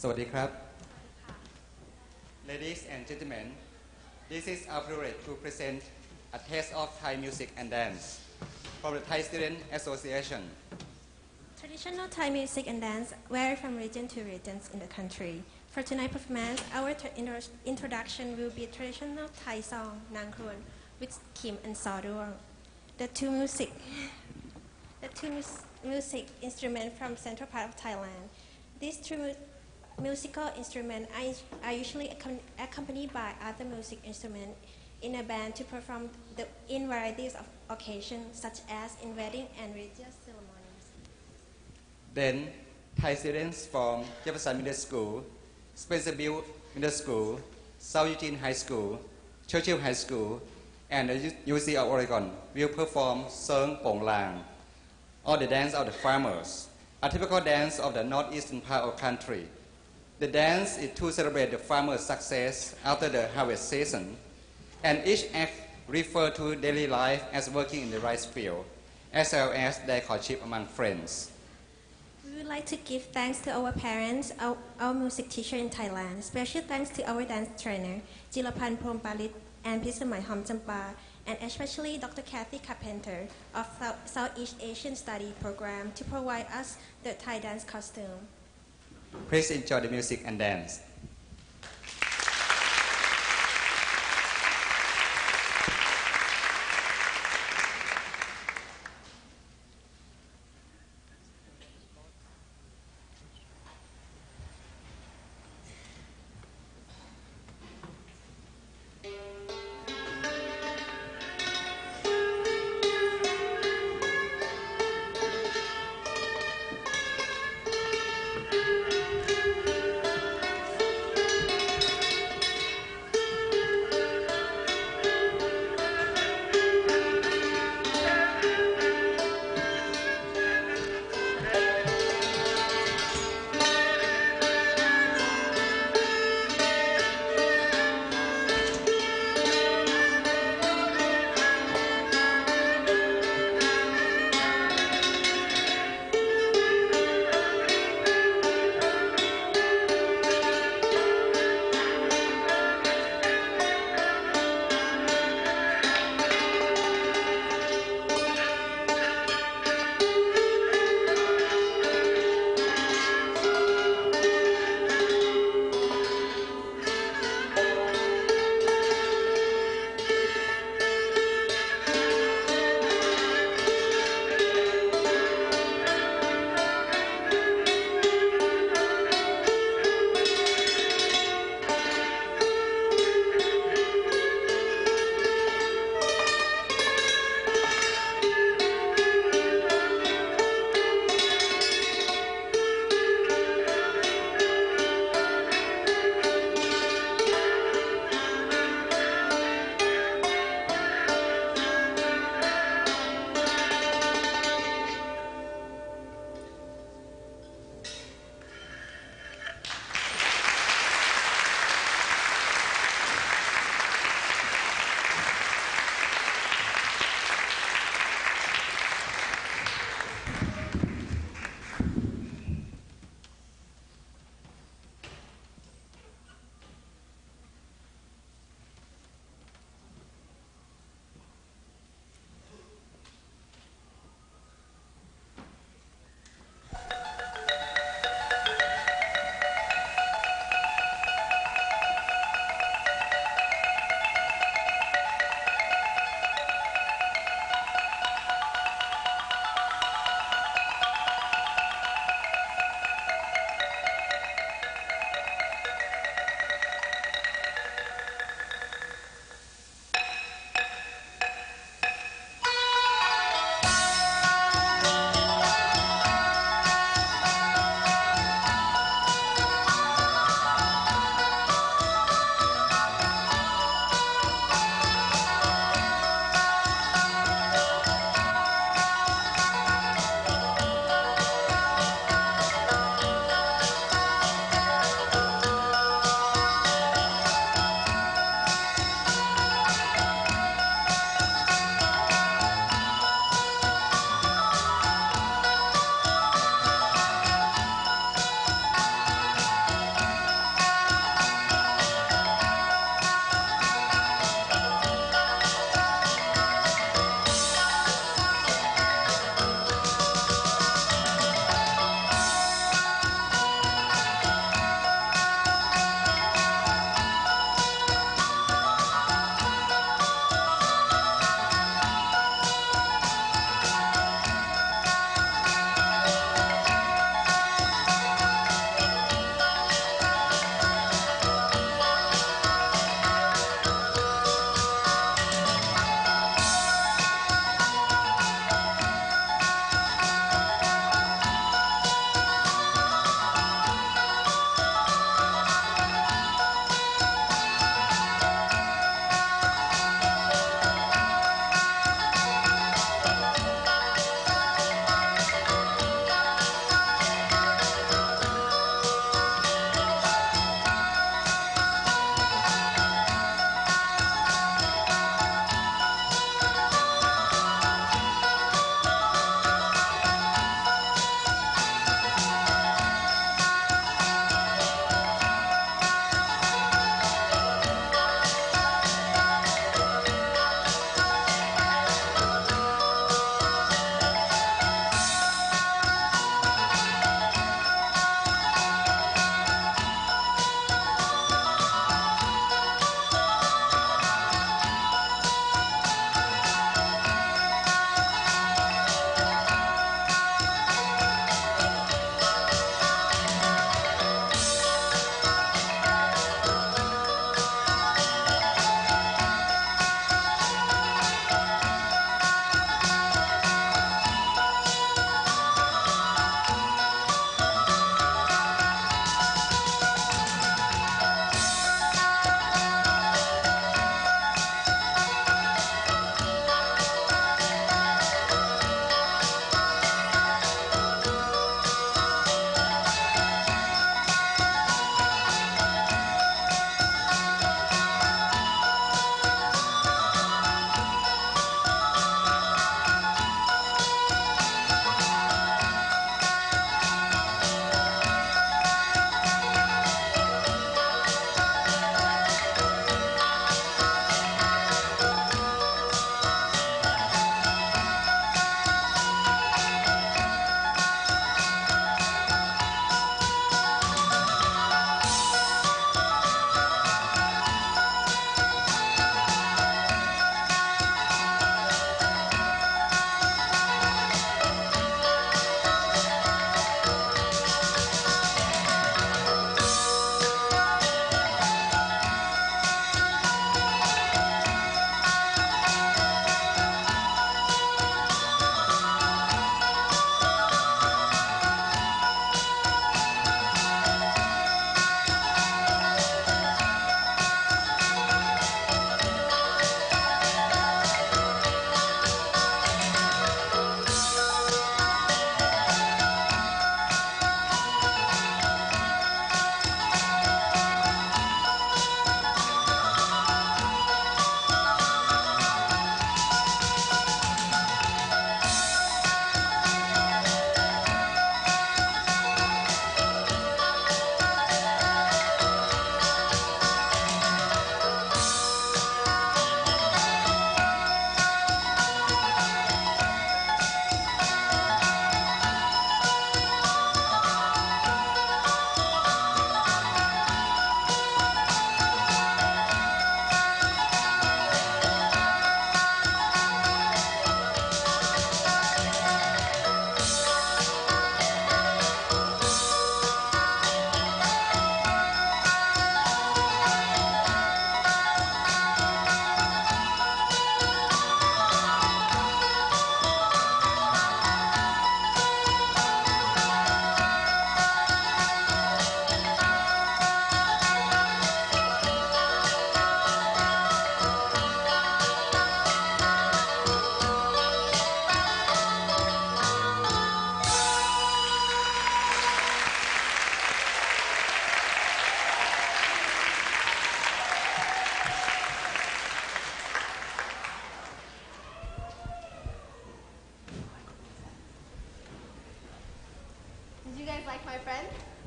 สวัสดีครับ Ladies and gentlemen, this is our privilege to present a taste of Thai music and dance from the Thai Student Association. Traditional Thai music and dance vary from region to regions in the country. For tonight's performance, our tr- intro- introduction will be traditional Thai song Nang Kruan with Kim and Sawdor. The two music, the two mus- music instruments from central part of Thailand. These two mu- musical instruments are, are usually accom- accompanied by other music instruments in a band to perform the, in varieties of occasions such as in wedding and religious ceremonies. Then, Thai students from Jefferson Middle School, Spencerville Middle School, South Eugene High School, Churchill High School, and the UC of Oregon will perform Seung Pong Lang, or the dance of the farmers, a typical dance of the northeastern part of the country. The dance is to celebrate the farmers' success after the harvest season, and each act refers to daily life as working in the rice field, as well as their courtship among friends. We would like to give thanks to our parents, our, our music teacher in Thailand. Special thanks to our dance trainer, Jilapan Prompalit and Pisamai Hom Champa, and especially Dr. Kathy Carpenter of South, Southeast Asian Study Program to provide us the Thai dance costume. Please enjoy the music and dance.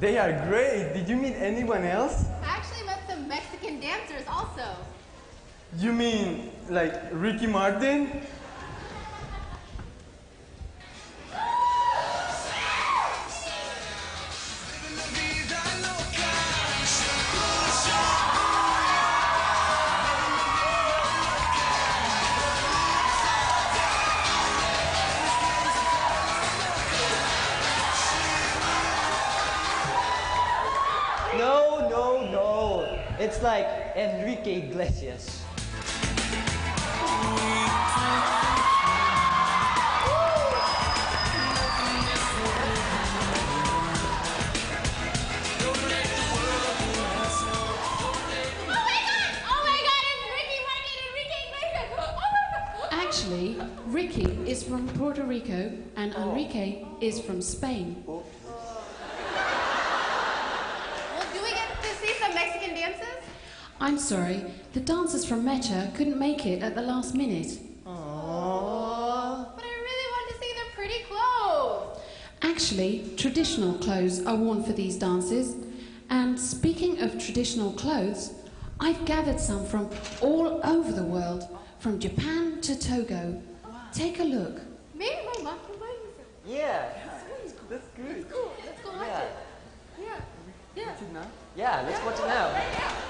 They are great. Did you meet anyone else? I actually met some Mexican dancers also. You mean like Ricky Martin? My god! Oh my god, it's Ricky Martin Enrique Market! Actually, Ricky is from Puerto Rico and Enrique is from Spain. Well, do we get to see some Mexican dances? I'm sorry, the dancers from Meta couldn't make it at the last minute. Oh. But I really want to see their pretty clothes. Actually, traditional clothes are worn for these dances. And speaking of traditional clothes, I've gathered some from all over the world, from Japan to Togo. Take a look. Maybe my mom can buy me some. Yeah. That's good. Cool. Let's go watch Yeah. it. Yeah. Yeah. Watch it now. Yeah, let's watch it now.